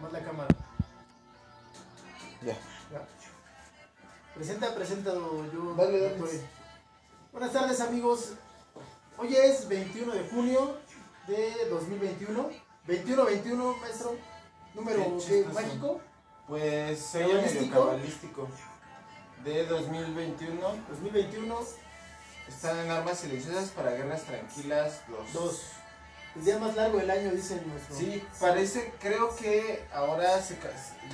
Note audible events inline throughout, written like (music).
Nomás la cámara. Ya. Ya. Presenta, presenta yo. Dale, dale. Buenas tardes amigos. Hoy es 21 de junio de 2021. 21-21, maestro. Número Qué ¿qué, chistoso. mágico. Pues sello medio ¿Cabalístico? cabalístico. De 2021 2021, están en armas silenciosas para guerras tranquilas los dos. El día más largo del año, dicen nuestro. Sí, parece, creo que ahora se,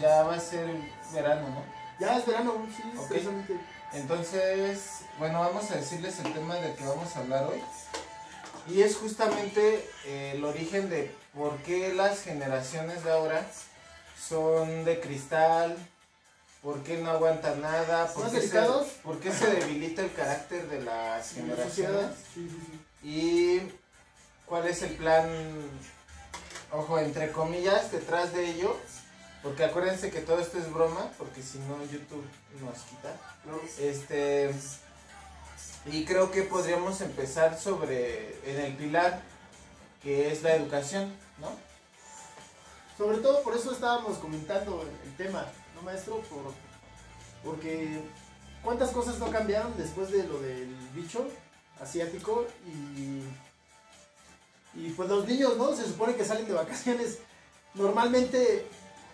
ya va a ser verano, ¿no? Ya es verano, sí, Ok. precisamente. Entonces, bueno, vamos a decirles el tema del que vamos a hablar hoy. Y es justamente eh, el origen de por qué las generaciones de ahora son de cristal, por qué no aguantan nada, por ¿Más qué, se, por qué se debilita el carácter de las generaciones Sí, sí, sí. y cuál es el plan, ojo, entre comillas, detrás de ello. Porque acuérdense que todo esto es broma, porque si no YouTube nos quita. Este. Y creo que podríamos empezar sobre. En el pilar, que es la educación, ¿no? Sobre todo por eso estábamos comentando el, el tema, ¿no, maestro? Por, porque cuántas cosas no cambiaron después de lo del bicho asiático y, y pues los niños, ¿no? Se supone que salen de vacaciones. Normalmente,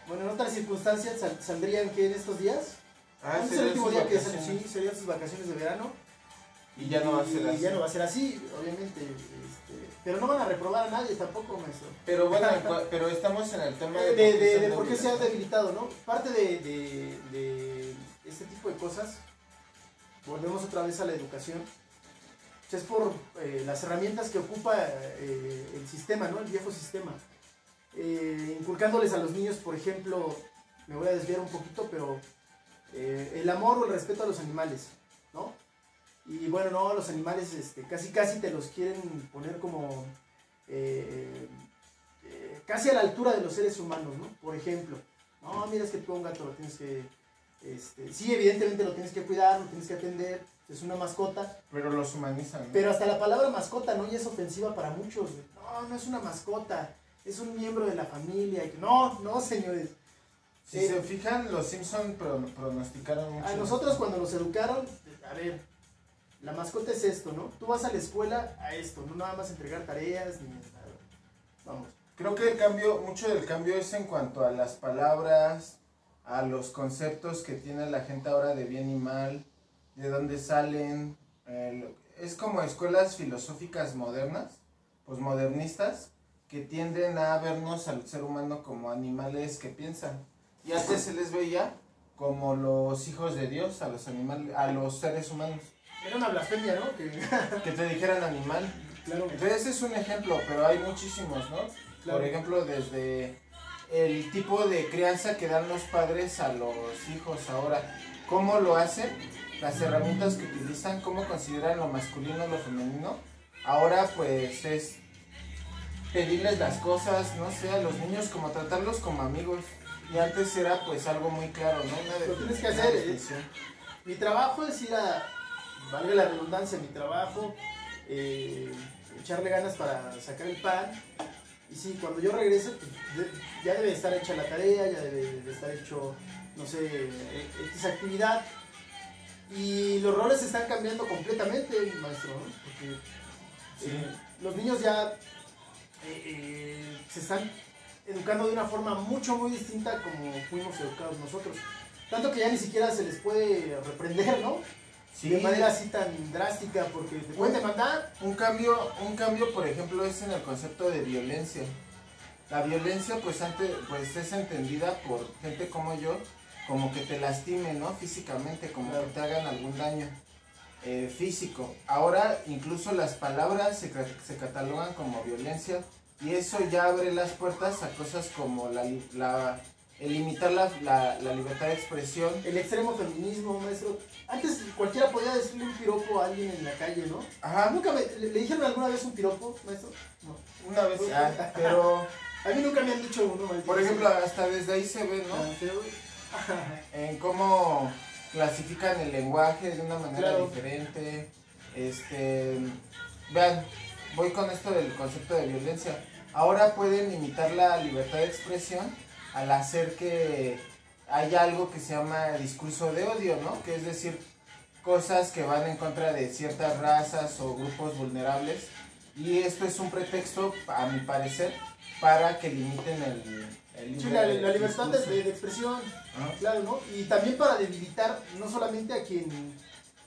bueno, en otras circunstancias sal- saldrían que en estos días. Ah, Este es el último día que sal- sí, serían sus vacaciones de verano. Y ya no va a ser Y así. ya no va a ser así, obviamente. este, pero no van a reprobar a nadie tampoco, maestro. Pero bueno, pero estamos en el tema de, de, de, son de por qué se ha debilitado, ¿no? Parte de, de, este tipo de cosas, volvemos otra vez a la educación, es por eh, las herramientas que ocupa eh, el sistema, ¿no? El viejo sistema. Eh, inculcándoles a los niños, por ejemplo, me voy a desviar un poquito, pero el amor o el respeto a los animales, ¿no? Y bueno, no, los animales este, casi casi te los quieren poner como casi a la altura de los seres humanos, ¿no? Por ejemplo, no, mira, es que tú un gato lo tienes que, este, sí, evidentemente lo tienes que cuidar, lo tienes que atender, es una mascota, Pero los humanizan. ¿no? pero hasta la palabra mascota, ¿no? Ya es ofensiva para muchos, güey. no, no es una mascota, es un miembro de la familia, y no, no, señores. Si Eh, se fijan, los Simpson pro- pronosticaron mucho. A nosotros cuando nos educaron, a ver, la mascota es esto, ¿no? Tú vas a la escuela a esto, no nada más entregar tareas ni nada. Vamos. Creo que el cambio, mucho del cambio es en cuanto a las palabras, a los conceptos que tiene la gente ahora de bien y mal, de dónde salen. eh, es como escuelas filosóficas modernas, posmodernistas, que tienden a vernos al ser humano como animales que piensan. Y antes se les veía como los hijos de Dios a los animales, a los seres humanos. Era una blasfemia, ¿no? Que, (laughs) Que te dijeran animal. claro. Entonces ese es un ejemplo, pero hay muchísimos, ¿no? Claro. Por ejemplo, desde el tipo de crianza que dan los padres a los hijos ahora, cómo lo hacen, las herramientas que utilizan, cómo consideran lo masculino, lo femenino. Ahora pues es pedirles las cosas, no sé, a los niños como tratarlos como amigos. Y antes era pues algo muy claro, ¿no? Lo tienes que hacer, ¿eh? Mi trabajo es ir a, valga la redundancia, mi trabajo, eh, echarle ganas para sacar el pan. Y sí, cuando yo regrese, pues, de- ya debe estar hecha la tarea, ya debe de estar hecho, no sé, X actividad. Y los roles están cambiando completamente, maestro, ¿no? Porque Sí. eh, los niños ya eh, eh, se están educando de una forma mucho, muy distinta como fuimos educados nosotros. Tanto que ya ni siquiera se les puede reprender, ¿no? Sí. De manera así tan drástica, porque te pueden demandar. Un cambio, un cambio, por ejemplo, es en el concepto de violencia. La violencia, pues, antes, pues, es entendida por gente como yo, como que te lastimen, ¿no? Físicamente, como Claro. que te hagan algún daño eh, físico. Ahora, incluso las palabras se, se catalogan como violencia y eso ya abre las puertas a cosas como la, la- el limitar la, la- la libertad de expresión. El extremo feminismo, maestro. Antes cualquiera podía decirle un piropo a alguien en la calle, ¿no? Ajá, ¿Nunca me, le, le dijeron alguna vez un piropo, maestro? No. una vez, ah, pero, (laughs) A mí nunca me han dicho uno, maldito. por ejemplo, hasta desde ahí se ve, ¿no? Ah, (laughs) en cómo clasifican el lenguaje de una manera Claro. diferente. Este, vean, voy con esto del concepto de violencia. Ahora pueden limitar la libertad de expresión al hacer que haya algo que se llama discurso de odio, ¿no? Que es decir, cosas que van en contra de ciertas razas o grupos vulnerables. Y esto es un pretexto, a mi parecer, para que limiten el, el Sí, la, libertad de, expresión, Ah. claro, ¿no? Y también para debilitar no solamente a quien,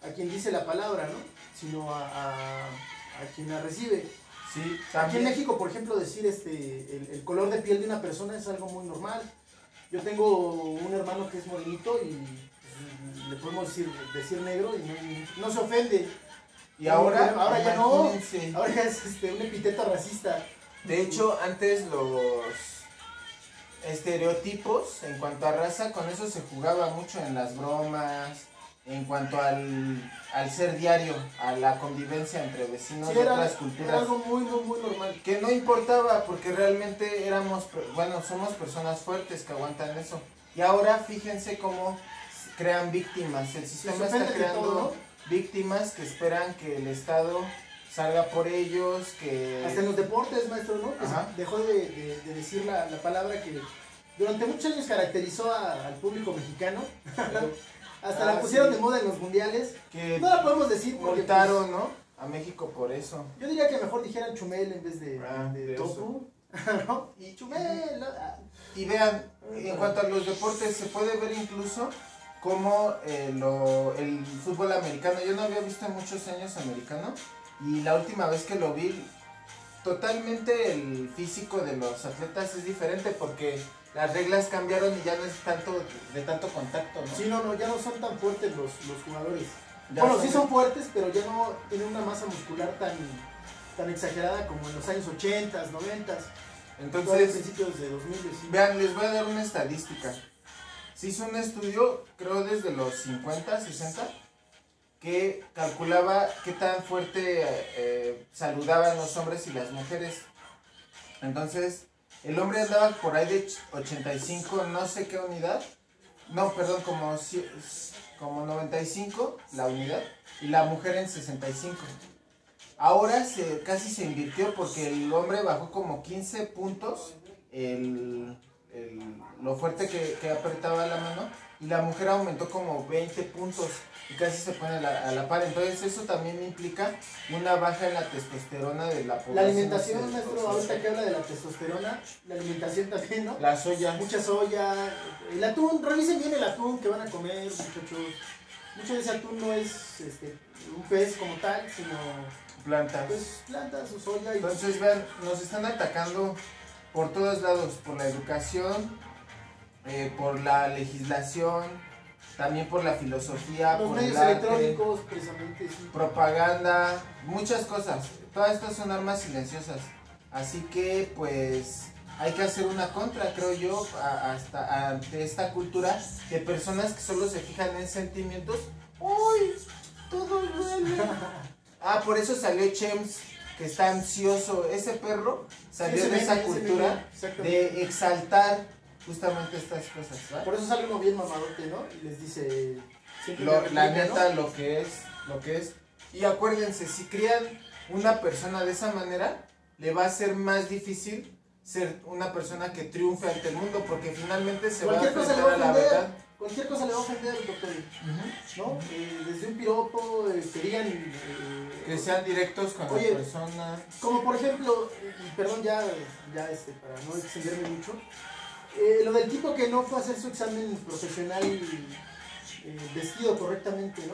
a quien dice la palabra, ¿no? Sino a, a- a quien la recibe. Sí, Aquí en. México, por ejemplo, decir este el, el color de piel de una persona es algo muy normal. Yo tengo un hermano que es morenito y le podemos decir, decir negro y no, no se ofende. Y ahora, ahora ya no. Ahora ya es este, un epíteto racista. De hecho, antes los estereotipos en cuanto a raza, con eso se jugaba mucho en las bromas, en cuanto al, al ser diario, a la convivencia entre vecinos Sí, de era, otras era culturas. algo muy, muy, muy normal. Que no importaba porque realmente éramos, bueno, somos personas fuertes que aguantan eso. Y ahora fíjense cómo crean víctimas. El sistema está creando todo, ¿no? víctimas que esperan que el Estado salga por ellos, que... Hasta en los deportes, maestro, ¿no? Ajá. dejó de, de- de decir la, la palabra que durante muchos años caracterizó a- al público mexicano. Hasta Ah, la pusieron sí. de moda en los mundiales. que No la podemos decir porque pues, multaron, ¿no? A México por eso. yo diría que mejor dijeran Chumel en vez de, Ah, de de Topu. (laughs) ¿no? Y Chumel. Ah, Y vean, en cuanto a los deportes, se puede ver incluso como eh, lo- el fútbol americano. Yo no había visto en muchos años americano y la última vez que lo vi, totalmente el físico de los atletas es diferente porque las reglas cambiaron y ya no es tanto de tanto contacto, ¿no? Sí, no, no, ya no son tan fuertes los, los jugadores. Ya bueno, sí son fuertes, pero ya no tienen una masa muscular tan, tan exagerada como en los años 80, 90, todavía Entonces, principios de 2000. sí. Vean, les voy a dar una estadística. Se hizo un estudio, creo desde los 50, 60, que calculaba qué tan fuerte eh, saludaban los hombres y las mujeres. Entonces, el hombre andaba por ahí de ch- 85, no sé qué unidad. No, perdón, como, como 95 la unidad. Y la mujer en 65. Ahora se, casi se invirtió porque el hombre bajó como 15 puntos el, el- lo fuerte que, que apretaba la mano y la mujer aumentó como 20 puntos y casi se pone a la, a la par. Entonces eso también implica una baja en la testosterona de la población. La alimentación, maestro, ahorita que habla de la testosterona, la alimentación también, ¿no? La soya. Mucha soya, el atún, revisen bien el atún que van a comer, muchachos. Mucho de ese atún no es este, un pez como tal, sino plantas. pues plantas o soya y Entonces, vean, nos están atacando por todos lados, por la educación, eh, por la legislación, también por la filosofía, los por medios el arte, electrónicos, precisamente, sí. propaganda, muchas cosas. Todas estas son armas silenciosas. Así que, pues, hay que hacer una contra, creo yo, a- hasta ante esta cultura de personas que solo se fijan en sentimientos. ¡Uy! Todo duele. (laughs) Ah, por eso salió Chems, que está ansioso. Ese perro salió Ese de esa cultura de exaltar justamente estas cosas. ¿va? Por eso sale uno bien mamadote, ¿no? Y les dice. Lo- la neta, ¿no? lo que es, lo que es. Y acuérdense, si crían una persona de esa manera, le va a ser más difícil ser una persona que triunfe ante el mundo, porque finalmente se va a enfrentar a a la verdad. Cualquier cosa le va a ofender, doctor. ¿No? Eh, desde un piropo, eh, que digan. eh, Que sean directos con Oye, la persona. Como por ejemplo, y perdón ya, ya este, para no extenderme mucho, eh, lo del tipo que no fue a hacer su examen profesional eh, vestido correctamente, ¿no?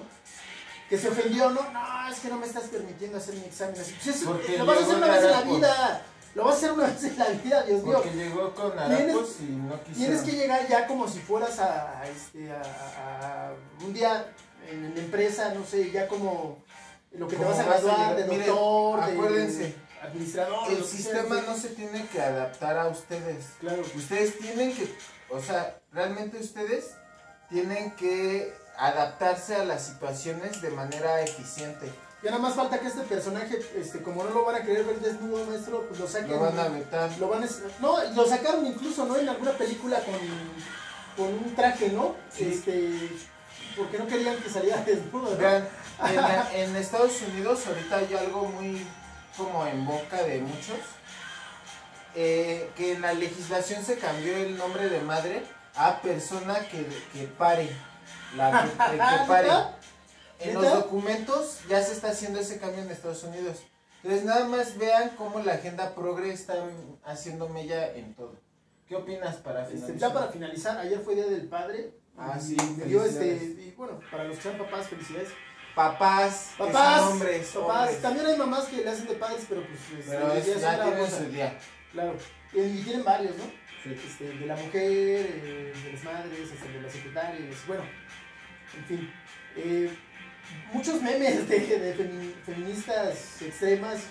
Que se ofendió, ¿no? No, es que no me estás permitiendo hacer mi examen así. Pues eso, lo vas a hacer una vez en la vida. Lo vas a hacer una vez en la vida, Dios mío. Porque llegó con harapos y no quisieron. Tienes que llegar ya como si fueras a, a, este, a, un día en, en la empresa, no sé, ya como lo que te ¿Cómo vas a graduar, de? Miren, doctor, de acuérdense, administrador. El sea, sistema no se tiene que adaptar a ustedes. Claro, Ustedes tienen que, o sea, realmente ustedes tienen que adaptarse a las situaciones de manera eficiente. ya nada más falta que este personaje, este, como no lo van a querer ver desnudo, maestro, pues lo saquen. Lo van a vetar. lo van a- no, lo sacaron incluso, ¿no? En alguna película con, con un traje, ¿no? Sí. Este, porque no querían que saliera (laughs) desnudo, ¿no? Vean, en Estados Unidos ahorita hay algo muy como en boca de muchos, eh, que en la legislación se cambió el nombre de madre a persona que, que pare. La que, que pare. (laughs) En los documentos ya se está haciendo ese cambio en Estados Unidos. Entonces nada más vean cómo la agenda progre está haciendo mella en todo. ¿Qué opinas para Este, finalizar? ya para finalizar, ayer fue Día del Padre. Ah, y sí, me dio este, felicidades. y bueno, para los que sean papás, felicidades. Papás, que Papás, son hombres, papás, hombres. también hay mamás que le hacen de padres, pero pues este, Pero es- ya es ya otra tienen su día. Claro, y, y tienen varios, ¿no? Sí. Este, de la mujer, eh, de las madres, este, de las secretarias, bueno, en fin. Eh, muchos memes de, de femi- feministas extremas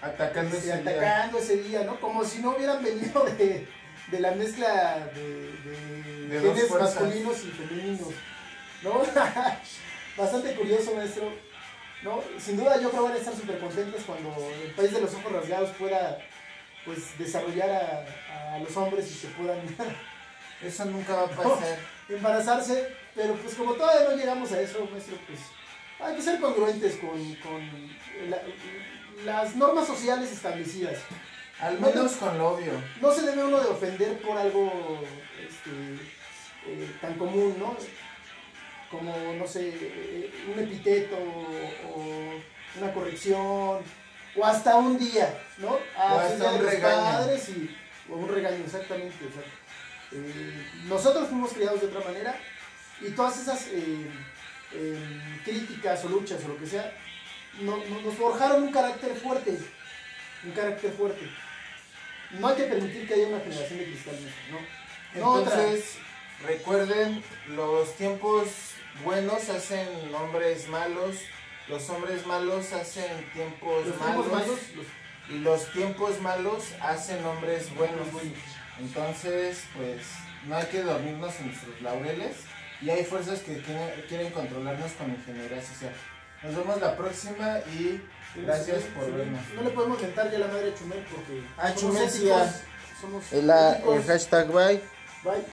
Atacando este, ese día. atacando ese día, ¿no? Como si no hubieran venido de, de la mezcla de, de, De genes masculinos y femeninos, ¿no? (laughs) Bastante curioso, maestro. ¿no? Sin duda yo creo que van a estar súper contentos cuando el país de los ojos rasgados pueda pues desarrollar a, a los hombres y que puedan (laughs) Eso nunca va a (laughs) pasar. embarazarse, pero pues como todavía no llegamos a eso, maestro, pues hay que ser congruentes con, con la- las normas sociales establecidas. Al menos con lo obvio. No se debe uno de ofender por algo este, eh, tan común, ¿no? Como, no sé, un epiteto o una corrección, o hasta un día, ¿no? Ah, O hasta un regaño. padres y, o un regaño, exactamente. o sea, eh, nosotros fuimos criados de otra manera y todas esas eh, eh, críticas o luchas o lo que sea, no- no- nos forjaron un carácter fuerte, un carácter fuerte. No hay que permitir que haya una generación de cristal, ¿no? No otra. Entonces, recuerden, los tiempos buenos hacen hombres malos, los hombres malos hacen tiempos los malos, tiempos malos, los y los tiempos malos hacen hombres buenos. Entonces, pues, no hay que dormirnos en nuestros laureles y hay fuerzas que quieren, quieren controlarnos con ingeniería social. Nos vemos la próxima y gracias Sí, por sí, vernos. No le podemos mentar ya la madre a Chumel porque Ah, somos Chumel sí, éticos, somos El, el hashtag bye. Bye.